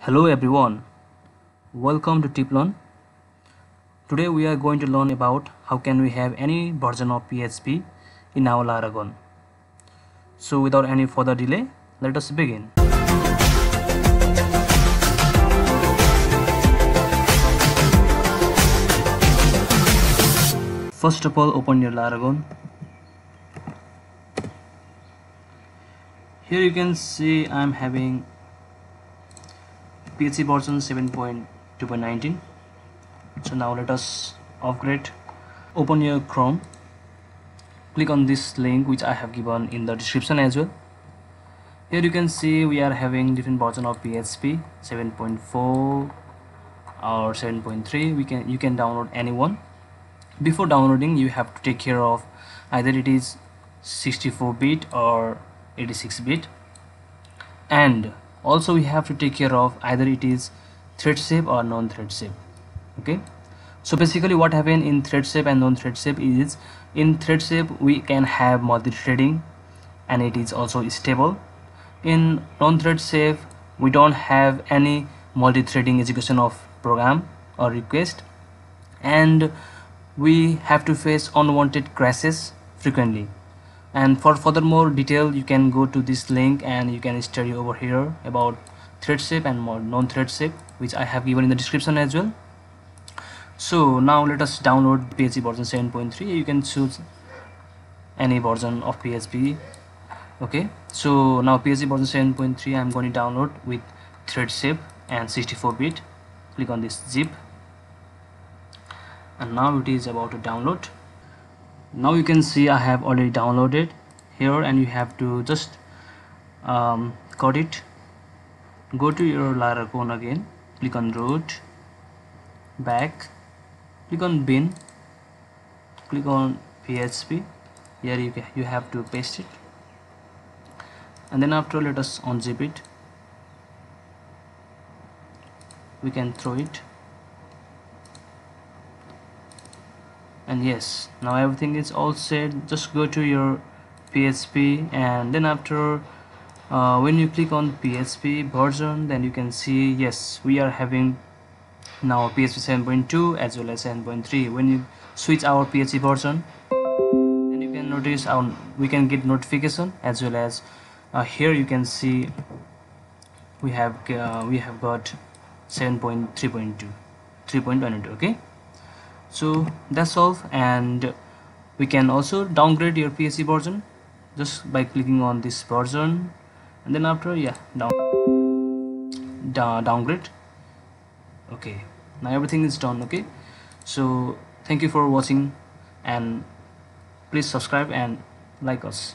Hello everyone, welcome to Tiplearn. Today we are going to learn about how can we have any version of PHP in our Laragon. So without any further delay, let us begin. First of all, open your Laragon. Here you can see I'm having PHP version 7.2.19 so now let us upgrade. Open your Chrome. Click on this link which I have given in the description as well. Here you can see we are having different version of PHP 7.4 or 7.3 we can you can download any one. Before downloading you have to take care of either it is 64 bit or 86 bit. And also we have to take care of either it is thread safe or non-thread safe okay? So basically what happen in thread safe and non-thread safe is in thread safe we can have multi-threading and it is also stable. In non-thread safe we don't have any multi-threading execution of program or request. And we have to face unwanted crashes frequently and for furthermore detail you can go to this link and you can study over here about thread safe and more non-thread safe which I have given in the description as well. So now let us download PHP version 7.3 you can choose any version of PHP okay? So now PHP version 7.3 I'm going to download with thread safe and 64 bit. Click on this zip. And now it is about to download now you can see I have already downloaded here and you have to just um, cut it. Go to your Laragon again. Click on root back. Click on bin. Click on PHP here you, you have to paste it. And then after let us unzip it. We can throw it and yes now everything is all set. Just go to your PHP and then after uh, when you click on PHP version then you can see yes we are having now PHP 7.2 as well as 7.3 when you switch our PHP version then you can notice our we can get notification as well as uh, here you can see we have uh, we have got 7.3.2 3.1 okay so that's all and we can also downgrade your PHP version just by clicking on this version and then after yeah down downgrade. Okay now everything is done okay? So thank you for watching and please subscribe and like us